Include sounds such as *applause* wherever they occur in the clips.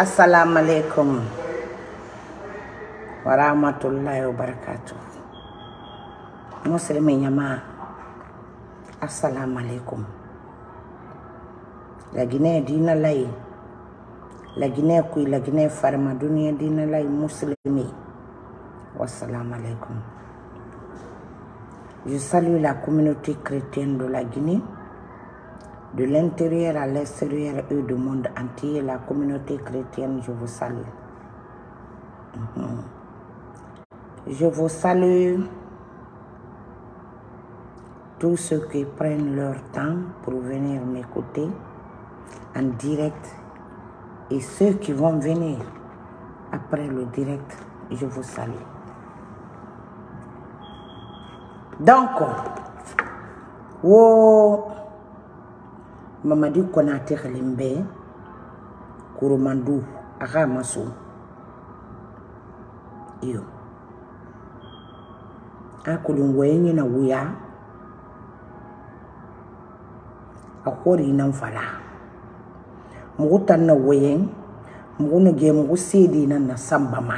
assalamu alaikum wa rahmatullahi wa barakatu musulmi ɲama assalamu alaikum lagine dina layi laginɛ kuyi laginɛ farma duniya dina layi muslimi wassalamu alaikum je salue la communauté chrétienne de la guinée De l'intérieur à l'extérieur et du monde entier, la communauté chrétienne, je vous salue. Mhm. Je vous salue tous ceux qui prennent leur temps pour venir m'écouter en direct et ceux qui vont venir après le direct, je vous salue. Donc, oh, mamadi konate galen bɛɛ koromandu a ga ma so iyo a kolongwɛɛ nyɛ na wuya a kɔɔre yi nan fala mugu tan na wɛyɛn mugu na gɛ mugu seede na na samba ma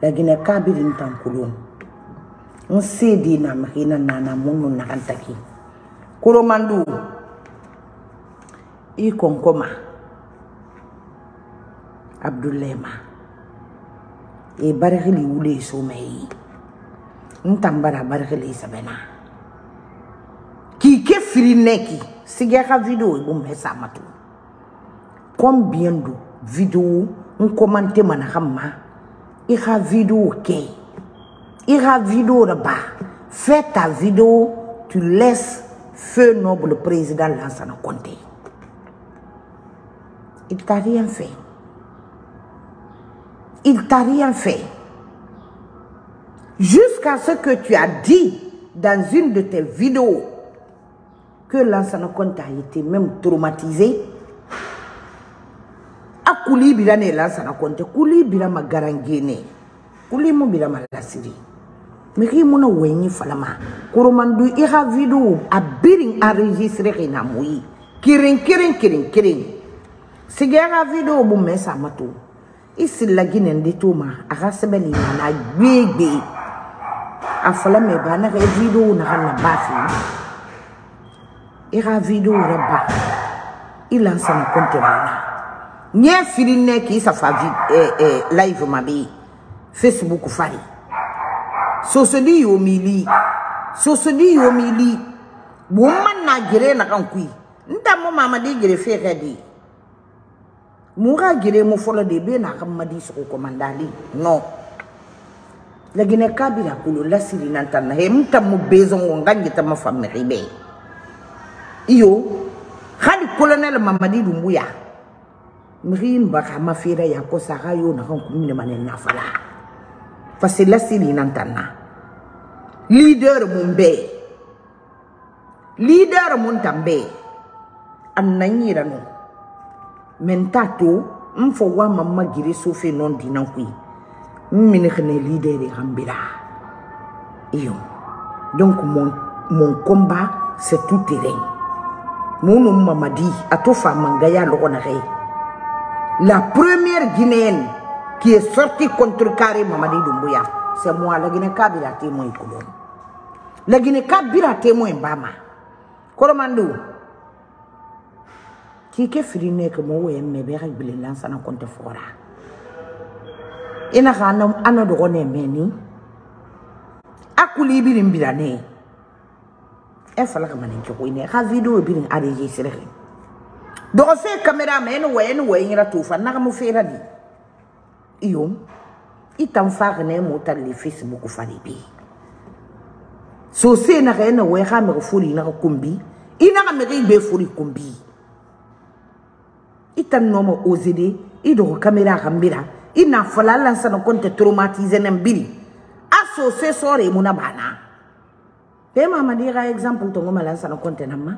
lagina kabirin tan kolon n seede na mɛhe na nana mun nu nagan taki koromandu Ikonkoma, ma et ma e les wule so Ntambara n sabena barikili sɛbɛnna k'i Qui firi nɛki sigiya ka video vidéo, e b'o vous sa ça matou. combien de vidéos on commenté mana et ma vidéo ka video kɛ a vidéo fais ta vidéo, tu laisses feu noble président lansana compter il t'a rien fait. Il t'a rien fait. Jusqu'à ce que tu as dit dans une de tes vidéos que l'ancien compte a été même traumatisé. A kouli bila ne l'ancien compte. Kouli bila ma garangene. Kouli mo la ma Mais meki muna wenyi falama kurumandu ira vidéo a biring enregistré na moyi kirin kirin kirin kirin Se gen ravido ou bou mè sa matou, isi laginen de touman, a rasebe li nan a yuèk bè, a folè mè banè, revido ou nan rannan bafi. E ravido ou rè bafi, ilan sa mè kontè mè nan. Nyen fili ne ki isa fa eh, eh, live mè bè, Facebook ou fari. Sose li yon mi li, sose li yon mi li, mè nan gire nan an koui, nita mè mè di gire fè gè di. mun ka geremu fɔlɔ de bɛ n'a ka madi sogo kɔmandali nɔ lagine kabila kulo lasiri nanta na he mta mubezo ngongange tama famiri be iyo khali colonel mamadi dumbuya mrin baka mafira ya ko saga yo na kan kumine mane na fala fasi lasiri nanta na leader mumbe leader mun tambe annanyira no mɛ mfo faut voir maman wa mama ma gire so fɛ nɔ dina koyi iyo donc mon mon combat c'est tout terrain munu mamadi à tout mangaya logo na xey la première guinéenne qui est sortie contre carré mamadi Doumbouya, c'est moi la guinée kabira témoin kulon la guinée kabira témoin bama koromandu kikefirine kemo wemme be xayibilelan sana konte fora ina xa ana doxone meni a kuli birin birane e fala kamanen ke koyne xa video birin a registre xe doxo fe caméra ma ene way ene wayingira tufa naxamo feradi iyom i tan faxene mo talle facebook fari bi so senaxa ene way xa mexe fori naxa kumbi i naxa mexe i be fori kumbi ita noma ozede idogo kamera akambira ina fala lansana konte traumatize nan biri aso se sore muna bana pe mama dira example tongo malansana konte namma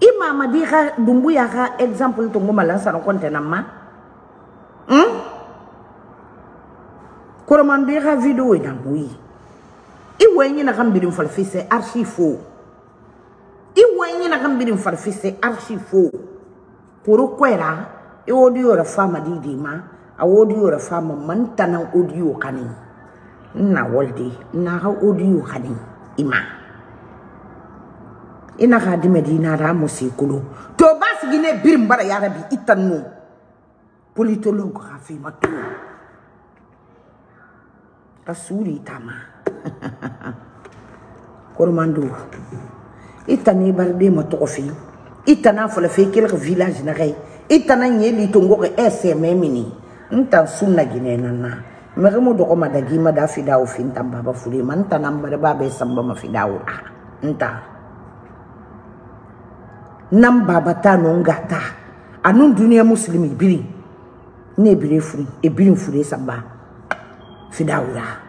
i mama dira dumbu ya ka example tongo malansana konte namma hmm? koroman dira video ina muyi i wenyi na kambirin falfise archive fo i wenyi na kambirin falfise archive fo porokoyera e odio ra fama didima a odio ra fama mantana odio kani nna wolde nna ha odio kani ima ina ka dime di na ra mo se kulo to bas gine bir mbara ya rabbi itanno politologue ka fi matu rasuli tama *laughs* kormando itani barde mo to fi i tana fɔlɔ fɛ i kɛlɛ ka village naga ye i tana ɲɛ li to ngɔgɔ ɛsɛmɛ mini n tan sun na ginɛ na na mɛgɛ mu dɔgɔ ma da gi ma da fida o fin tan baba fure ma n tana n bare ba bɛ san ba ma fida o a n ta nan baba ta no nga ta anu duniya muslimi biri ne biri furu e biri fure san ba fida o la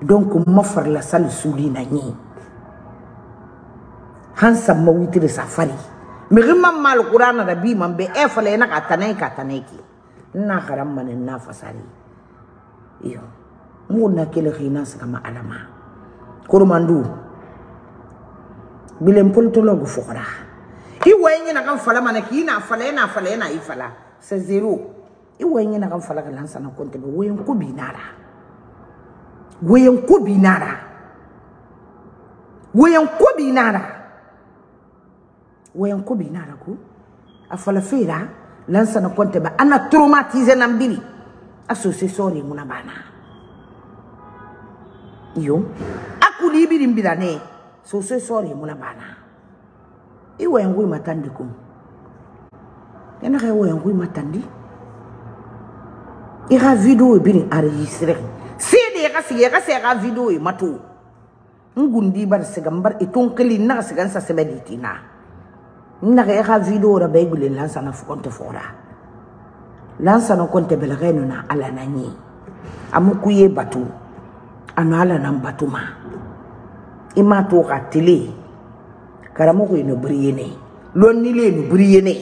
donc ma farla sali suli na ɲe han san ma witiri safari miri man ma alquran na bi man be e fala ina ka tanai ka tanai ki na garam man na fasari iyo mu na kele khina saka ma alama kurmandu bilen politologue fukara i waye ɲina kan fala mana k'i na fala ina fala ina i fala c'est zéro i waye ɲina kan fala ka lansana kontebe woyen ko binara woyen ko binara woyen ko binara wayan ko bai na ragu a falafira lansa na kwanta ba ana traumatize nan biri a sosai sore muna bana iyo akuli birin bira ne sosai sore muna bana i wayan gwi matandi kun yana kai wayan gwi matandi i ka video birin enregistré sai da ya kasi ya kasi ya ka video mato ngundi bar sigambar itun kili na sigansa sebedi tina nnaga yaga video ra bay gulen lan sana fu konte fora lan sana konte belgenu na ala na nyi amuku ye batu anu ala na batu ma ima to ka tele karamo ko ino briyene lon ni le ino briyene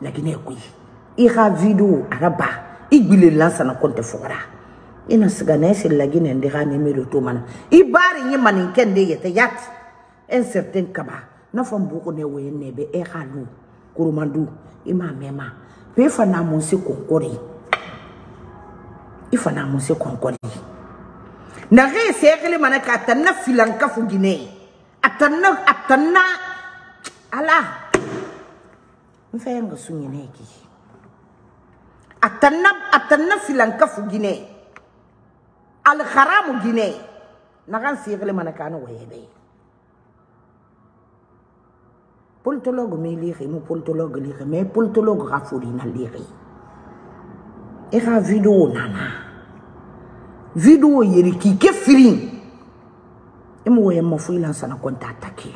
lakini ku i ga video araba i gulen lan sana konte fora ina e siga na ese e lagi ne ndira ne melo to mana i e bari nyi manin kende yete yat en certain kaba na fɔ mbugu ne wee ne be e ka lu koromandu i e ma mɛn pe fana mun se kɔnkɔri i e fana mun se kɔnkɔri na ge se kele mana ka tanna filan ka fu gine atanna atanna ala mfɛ nga su nyine ki atanna atanna filan ka fu gine al haramu gine na gan se kele mana ka no wee be politologue mi lire mo politologue lire mais politologue xa forina lire i e xa video nana video yeri k'i ke firin i e mu wayema fo i lansana konta attaqué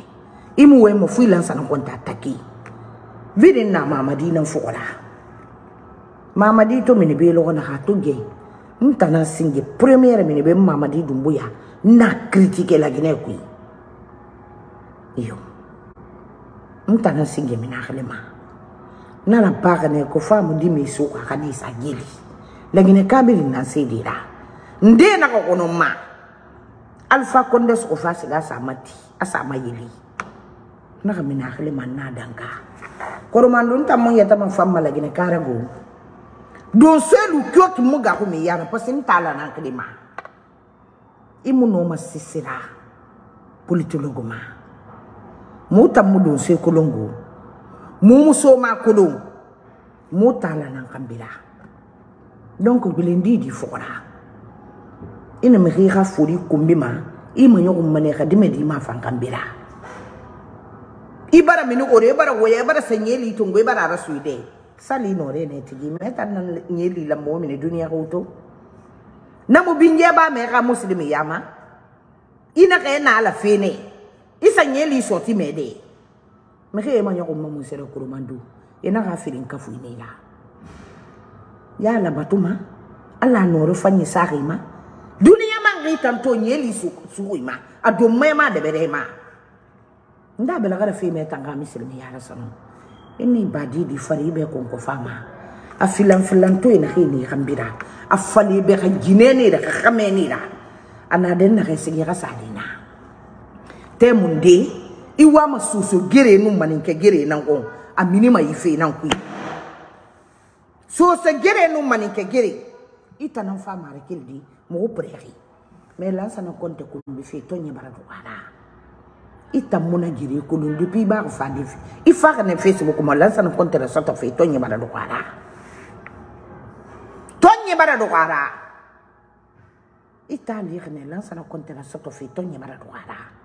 i mu wayema fo i lansana konta attaqué vidin na e mamadi nan fogola mamadi to mini be logona ha to gey ntana singe première mini be mamadi dumbuya na critique la guinée kuy iyo mtu anasinge minahlema nana pakane kufamu ndimeisuka kanisa jili lakini kabili nasidira nde nakakono ma alfa konde sokofasiga asamati asama yili naka minahlema nadanka koromandu ntamo yetama famma lakini karago don selu kyo ki muga hume yara parce ntala naklema imunoma sisira politologo ma mu ta mu don se kolon go mu muso ma kolon mu ta la nan kan bila donc gwelendi di fogora ina mi ka fori kumbi ma i ma ɲɔgɔn mane ka dɛmɛ di ma fan kan bila i bara mini ore i bara woya i bara sa ɲɛli tongo i bara ara su dɛ sali nɔre ne tigi mɛ ta na ɲɛli la mɔgɔ mine duniya ka to namu binjɛ ba mɛ ka musilimi yama ina ka ye na ala fene isanyeli isoti mede meke ema nyoko mma musere kurumandu ena ga firin kafu ine ya ya la batuma ala noro fanyi sari ma duniya tanto nyeli su su ma adu mema de bere ma nda bela gara fi me tanga mi ya ini badi di fari be kon ko fama a filan filan to ina hini gambira a fali be ga jinene da ga da na resigira temu de iwa ma soso gere nu maninke gere nan ko amini ma ife nan ku soso gere nu maninke gere ita nan fa mare keldi mo preri mais là ça ne compte ko mbi fe to nyabara do wala ita mona gere ko lu depuis ba fa de i fa ne facebook mo là ça ne compte la sorte fe to nyabara do wala to nyabara do wala ita lire ne là ça ne compte la sorte fe to nyabara do wala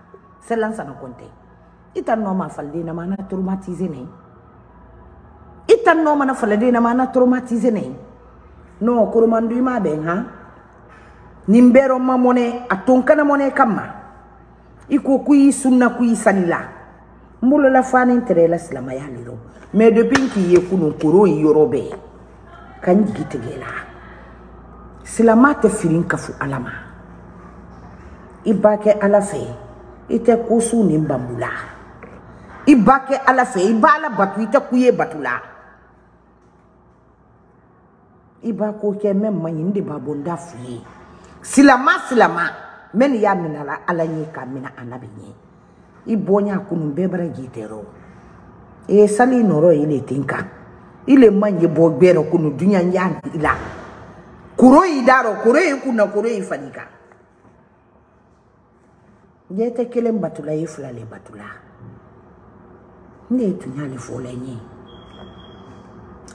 selansa na konte ita no ma falde na ma na traumatize ne ita no ma na falde na ma na traumatize ne no kurumandu ma ben ha nimbero ma mone atonkana mone kama iko kui sunna kui sanila mbulo la fani tere la silama ya lilo mais depuis ki yekunu koro yorobe kan gitigela silama tɛ firin kafo ala ma i b'a kɛ ala fɛ i tɛ ko su nin banbu la i ba kɛ ala fɛ i b'a la batu i tɛ ku ye bato la i b'a ko kɛ mɛ ma ɲi n de b'a bɔ n da f'i ye silama silama mɛ nin y'a minɛ la ala ɲɛ k'a minɛ a na bɛ ɲɛ i bɔɲa kunu bɛɛ bara k'i tɛrɛ e sali nɔrɔ ye le ten kan ile manje bɔ gbɛrɛ kunu dunya yan la koro yi daro koro yi kunna koro yi fanika ɲɛ tɛ kelen batula ye fila le batula ne ye tun y'ale fɔla ɲɛ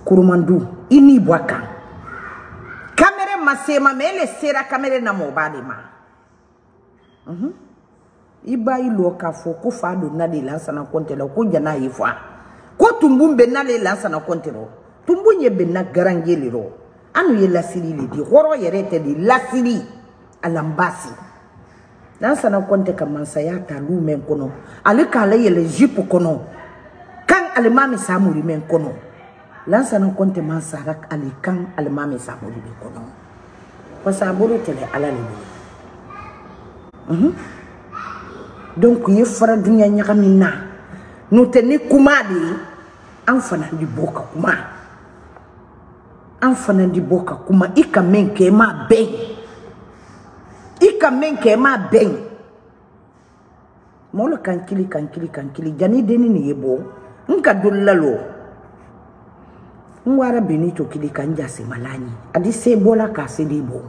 koromandu i n'i bɔ a kan kamere ma se ma mɛ ele sera kamere na mɔba de ma uhum. i b'a i lɔ k'a fɔ ko fa donna de lansana kɔnte la ko jana ye fa ko tunbun bɛnna le lansana kɔnte rɔ tunbun ye bɛnna garange le rɔ anu ye lasiri le di hɔrɔn yɛrɛ tɛ de lasiri alambasi n'an sana kɔnte ka mansaya ta lumɛn kɔnɔ ale k'ale yɛlɛ jipu kɔnɔ kan alimami samuri mɛn kɔnɔ lansana kɔnte mansara ale kan alimami samuri de kɔnɔ parce que a bolo tɛlɛ ala le bolo mm -hmm. donc u ye fara duniɲa ɲagami na n'u tɛ ni kuma de ye an fana di bɔ ka kuma an fana di bɔ ka kuma i ka min kɛ i m'a bɛɛ ye kika men ke ma ben molo kankili kankili kankili jani deni ni yebo nka dollalo ngwara bini to kili kanja se malani adi se bola ka se debo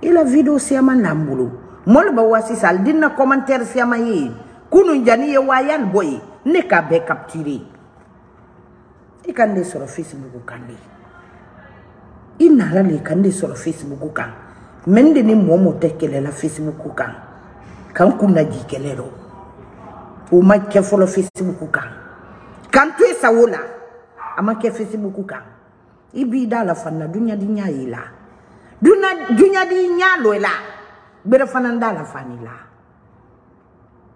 ila video se man lambulo molo ba wasi sal dinna commentaire se man yi kunu jani ye wayan boy ne ka be capturer ikande soro facebook kan ni inara le kande soro facebook kan mende ni mɔɔ tekele la facebook kan k'an kuna ji jigi kɛlɛ rɔ o ma ke folo facebook kan k'an to la a ma facebook kan i da la fana dunyadi ɲa y'i la dunyadi ɲa lɔ i la gbɛrɛ fana da la fani la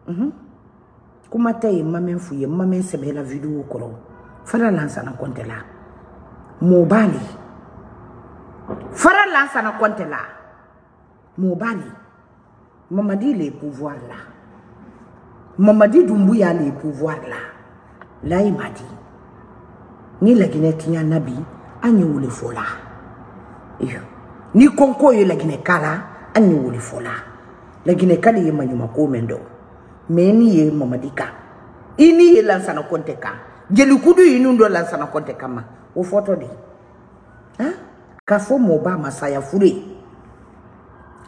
mm kuma tɛ yen ma mɛn f'u ye ma mɛn sɛbɛ la video koro fara lansana la mɔ fara lansa na kɔntɛ la. Mobali. Mamadi, les pouvoirs là. Mamadi Doumbouya, les pouvoirs là. Là, il e m'a dit. Ni la Guinée Tina Nabi, ni ou le Fola. Ni Konko et la Guinée Kala, ni ou le Fola. La Guinée Kala est Manumako Mendo. Mais ni est Mamadi Ka. Ini est Lansana Konte Ka. Jelukudu inundo Lansana Konte Kama. Au photo de. Hein? Kafo Moba Masaya Fure.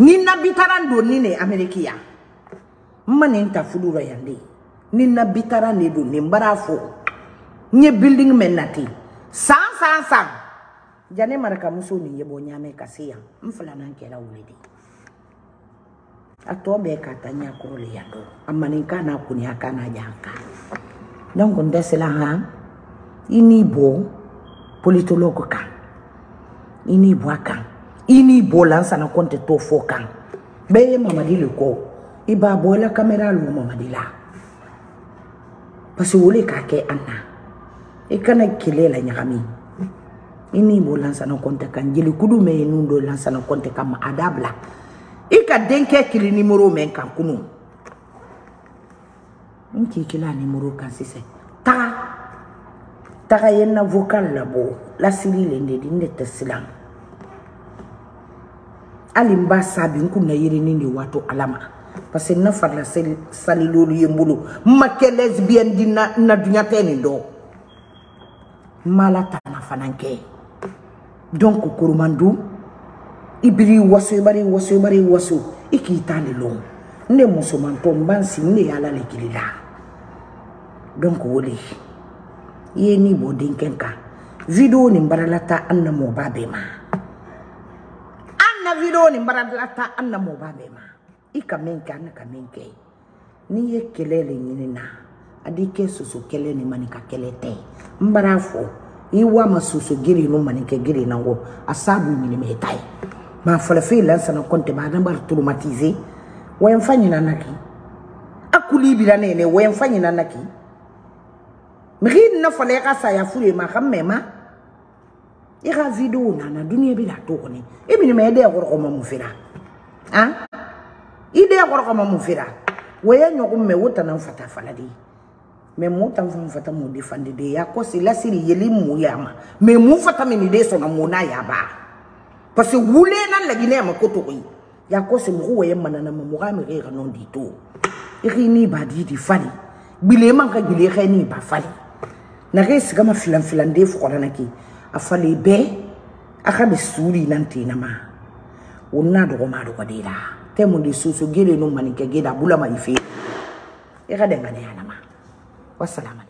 ni bitaran do ni ne Amerikia. ya n ta fulu rɔ ni nabi taara ne building menati. na ten san san san ja maraka marakamuso ni ye bɔ ɲaamɛ ka se yan n filanan kɛra wele de a tɔ bɛɛ ka ta ɲakɔrɔ le yan dɔ a ka n'a ka n'a jan kan ini i n'i bɔla n sana kɔn tɛ to fɔ kan bɛɛ ye mamadi le kɔ i b'a bɔ i la kamera lo mamadi la parce que o le k'a kɛ an na i kana kɛlɛ la ɲagami i n'i bɔ lansana kɔntɛ kan jelikudu mɛn ye nun dɔ lansana kɔntɛ kan ma a dabila i e ka denkɛ kili nimoro mɛn kan kunu n k'i kila a nimoro kan sisan taga taga ye na vocal labɔ lasili le de di n de tɛ silan hali n b'a sa bi n kun na yerenin de wato ala ma parce que na farila salilolu ye n bolo n ma kɛ lesbienne di na dunya tɛ nin dɔn n ma ala tana fana kɛ donc koromandu i biri waso i bari waso i bari waso i k'i tan de lɔn n de musomantɔ n b'an sigi n de y'ala le kiri la donc o de i ye ni bɔ denkɛ kan video nin baarala ta an na mɔba bɛɛ ma. ka vidio nin baradilata an na mɔba bɛɛ ma i ka min kɛ an na ka min kɛ n'i ye kɛlɛ le ɲini na a di kɛ soso kɛlɛ ni manika kɛlɛ tɛ n bara fɔ i wa ma soso giri no maninkɛ giri na kɔ a sa b'u ɲinimɛ ta ye ma fɔlɔfin lansana kɔntɛ ba adan b'a toromatize wɛnfa e ɲina na ki a kuli bira ne ne wɛnfa e ɲina na ki mɛki na fɔlɔ ya ka saya fu ma a ka mɛma i ka videow nana duniɲɛ bena to kɔni i e binima i e dɛɛ kɔrɔkɔma mun fera an i dɛɛ kɔrɔkɔma mun fera wo ye ɲɔgɔn mɛ wo tana fata fala de ye mɛ mo tan fan fata mo de fande de ya ko sila siri yeli mo ya ma mɛ mo fata mi ni de sɔnna mo na ya ba parce que wule na lagi ne ma ko to yi ya ko se mo wo ye manana mo ga mi re ga non di to iri ni ba di di fali bile man ka gile ga ni ba fali na ge siga ma filan filan de fo kɔnɔna ke a akabe suri nanti nama onna dogo ma dogo dira giri de soso gele no bula ma ife e nama. denga